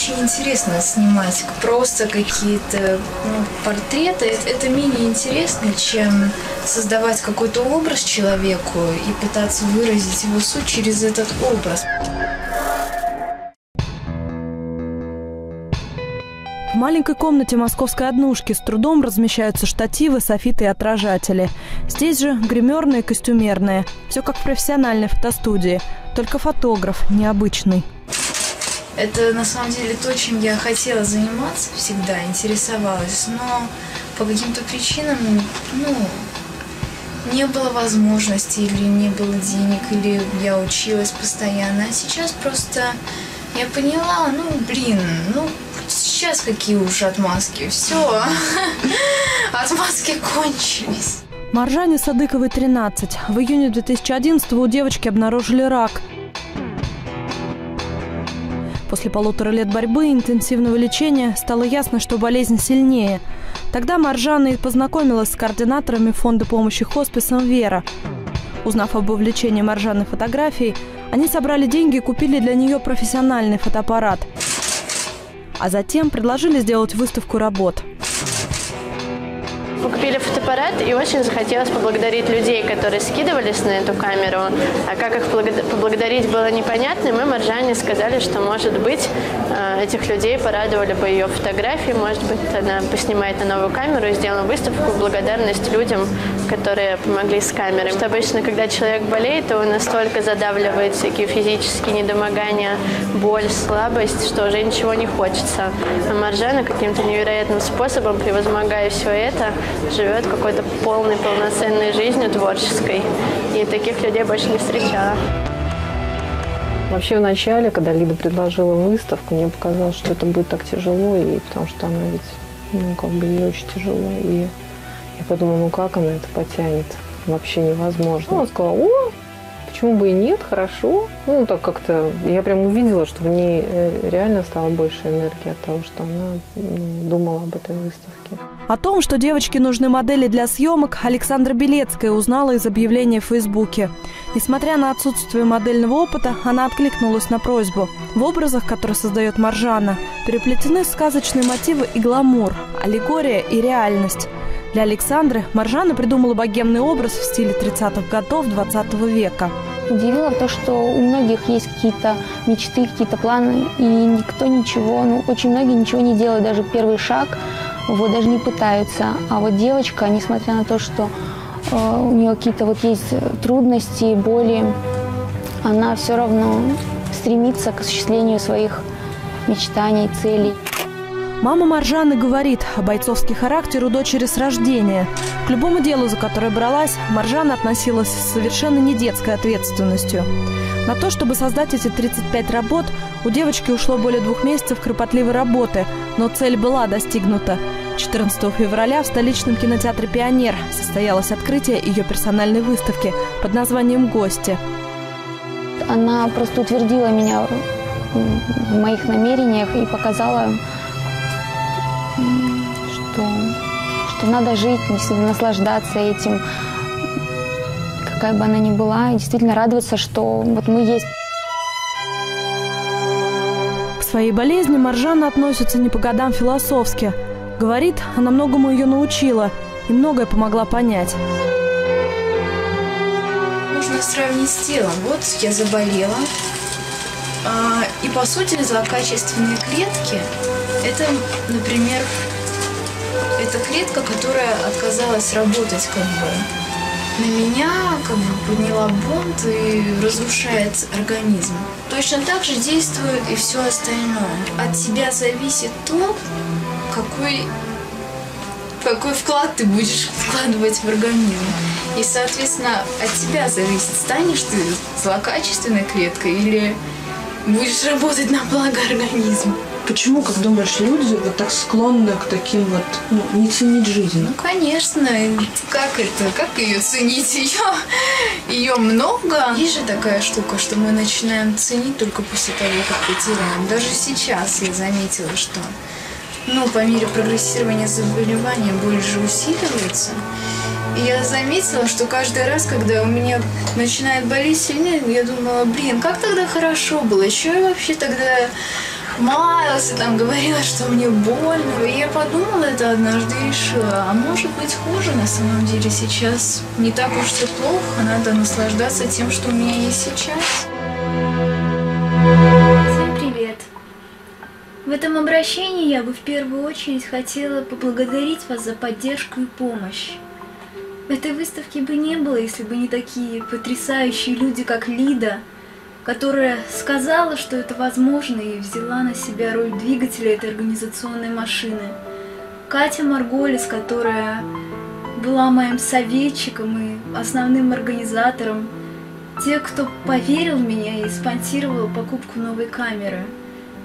очень интересно снимать просто какие-то ну, портреты. Это менее интересно, чем создавать какой-то образ человеку и пытаться выразить его суть через этот образ. В маленькой комнате московской однушки с трудом размещаются штативы, софиты и отражатели. Здесь же гримерные, костюмерные. Все как в профессиональной фотостудии. Только фотограф необычный. Это на самом деле то, чем я хотела заниматься всегда, интересовалась, но по каким-то причинам, ну, не было возможности или не было денег, или я училась постоянно. А сейчас просто я поняла, ну, блин, ну, сейчас какие уж отмазки, все, отмазки кончились. Маржане Садыковой 13. В июне 2011 у девочки обнаружили рак. После полутора лет борьбы и интенсивного лечения стало ясно, что болезнь сильнее. Тогда Маржана и познакомилась с координаторами фонда помощи хосписам «Вера». Узнав об увлечении Маржаны фотографией, они собрали деньги и купили для нее профессиональный фотоаппарат. А затем предложили сделать выставку работ. Мы купили фотоаппарат и очень захотелось поблагодарить людей, которые скидывались на эту камеру. А как их поблагодарить было непонятно, и мы Маржане сказали, что, может быть, э, этих людей порадовали бы ее фотографии, может быть, она поснимает на новую камеру и сделаем выставку в благодарность людям, которые помогли с камерой. Что обычно, когда человек болеет, его настолько задавливает всякие физические недомогания, боль, слабость, что уже ничего не хочется. А Маржана каким-то невероятным способом, превозмогая все это, живет какой-то полной, полноценной жизнью творческой. И таких людей больше не встречала. Вообще в начале, когда Лида предложила выставку, мне показалось, что это будет так тяжело, и потому что она ведь, ну, как бы ей очень тяжело. И я подумала, ну как она это потянет? Вообще невозможно. Она сказала, о, почему бы и нет, хорошо. Ну, так как-то, я прям увидела, что в ней э, реально стало больше энергии от того, что она ну, думала об этой выставке. О том, что девочке нужны модели для съемок, Александра Белецкая узнала из объявления в Фейсбуке. Несмотря на отсутствие модельного опыта, она откликнулась на просьбу. В образах, которые создает Маржана, переплетены сказочные мотивы и гламур, аллегория и реальность. Для Александры Маржана придумала богемный образ в стиле 30-х годов 20 века. Удивило то, что у многих есть какие-то мечты, какие-то планы, и никто ничего, ну, очень многие ничего не делают, даже первый шаг, вот, даже не пытаются. А вот девочка, несмотря на то, что э, у нее какие-то вот есть трудности, боли, она все равно стремится к осуществлению своих мечтаний, целей. Мама Маржаны говорит, о бойцовский характер у дочери с рождения. К любому делу, за которое бралась, Маржана относилась с совершенно не детской ответственностью. На то, чтобы создать эти 35 работ, у девочки ушло более двух месяцев кропотливой работы, но цель была достигнута. 14 февраля в столичном кинотеатре «Пионер» состоялось открытие ее персональной выставки под названием «Гости». Она просто утвердила меня в моих намерениях и показала что надо жить, действительно наслаждаться этим, какая бы она ни была, и действительно радоваться, что вот мы есть. К своей болезни Маржана относится не по годам философски. Говорит, она многому ее научила и многое помогла понять. Нужно сравнить с телом. Вот я заболела, а, и по сути злокачественные клетки это, например, это клетка, которая отказалась работать как бы на меня, как бы подняла бунт и разрушает организм. Точно так же действует и все остальное. От тебя зависит то, какой какой вклад ты будешь вкладывать в организм. И, соответственно, от тебя зависит, станешь ты злокачественной клеткой или будешь работать на благо организма. Почему, как думаешь, люди вот так склонны к таким вот, ну, не ценить жизнь? Ну, конечно. Как это? Как ее ценить? Ее, ее много. Есть же такая штука, что мы начинаем ценить только после того, как потеряем. Даже сейчас я заметила, что ну, по мере прогрессирования заболевания боль же усиливается. И я заметила, что каждый раз, когда у меня начинает болеть сильнее, я думала, блин, как тогда хорошо было, что я вообще тогда маялся, там говорила, что мне больно. И я подумала это однажды и решила, а может быть хуже на самом деле сейчас. Не так уж все плохо, надо наслаждаться тем, что у меня есть сейчас. Всем привет! В этом обращении я бы в первую очередь хотела поблагодарить вас за поддержку и помощь. Этой выставки бы не было, если бы не такие потрясающие люди, как Лида, которая сказала, что это возможно и взяла на себя роль двигателя этой организационной машины. Катя Марголис, которая была моим советчиком и основным организатором. Те, кто поверил в меня и спонсировал покупку новой камеры.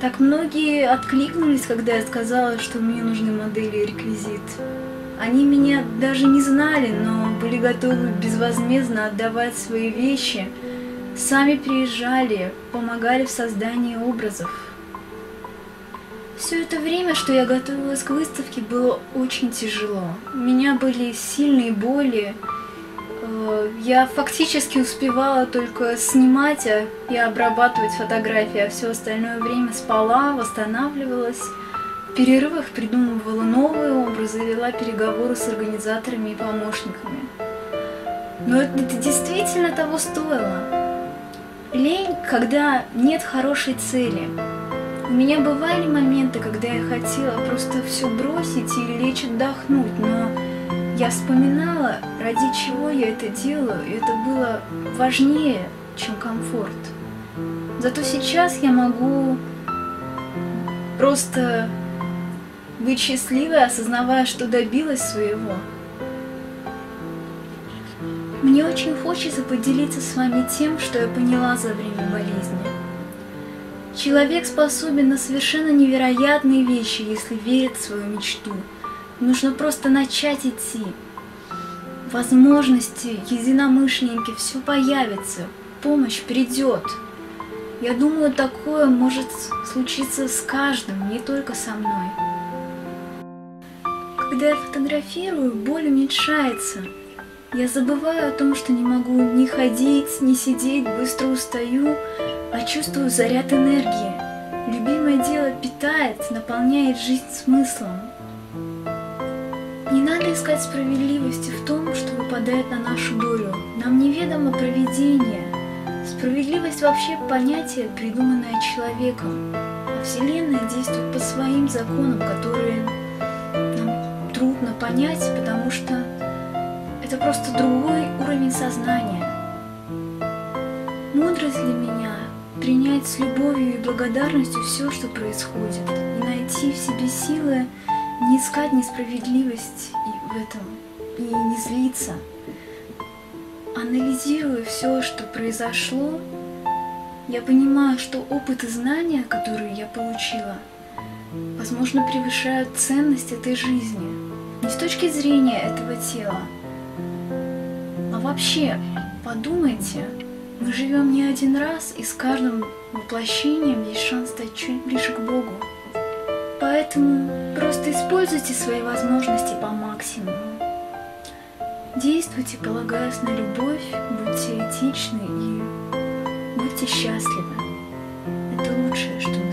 Так многие откликнулись, когда я сказала, что мне нужны модели и реквизит. Они меня даже не знали, но были готовы безвозмездно отдавать свои вещи. Сами приезжали, помогали в создании образов. Все это время, что я готовилась к выставке, было очень тяжело. У меня были сильные боли. Э, Я фактически успевала только снимать а- и обрабатывать фотографии, а все остальное время спала, восстанавливалась. В перерывах придумывала новые образы вела переговоры с организаторами и помощниками. Но это действительно того стоило. Лень, когда нет хорошей цели. У меня бывали моменты, когда я хотела просто все бросить и лечь отдохнуть, но я вспоминала, ради чего я это делаю, и это было важнее, чем комфорт. Зато сейчас я могу просто быть счастливой, осознавая, что добилась своего. Мне очень хочется поделиться с вами тем, что я поняла за время болезни. Человек способен на совершенно невероятные вещи, если верит в свою мечту. Нужно просто начать идти. Возможности, единомышленники, все появится, помощь придет. Я думаю, такое может случиться с каждым, не только со мной. Когда я фотографирую, боль уменьшается. Я забываю о том, что не могу ни ходить, ни сидеть, быстро устаю, а чувствую заряд энергии. Любимое дело питает, наполняет жизнь смыслом. Не надо искать справедливости в том, что выпадает на нашу долю. Нам неведомо проведение. Справедливость вообще понятие, придуманное человеком. А Вселенная действует по своим законам, которые нам трудно понять, потому что это просто другой уровень сознания. Мудрость для меня — принять с любовью и благодарностью все, что происходит, и найти в себе силы не искать несправедливость в этом, и не злиться. Анализируя все, что произошло, я понимаю, что опыт и знания, которые я получила, возможно, превышают ценность этой жизни. Не с точки зрения этого тела, а вообще, подумайте, мы живем не один раз, и с каждым воплощением есть шанс стать чуть ближе к Богу. Поэтому просто используйте свои возможности по максимуму. Действуйте, полагаясь на любовь, будьте этичны и будьте счастливы. Это лучшее, что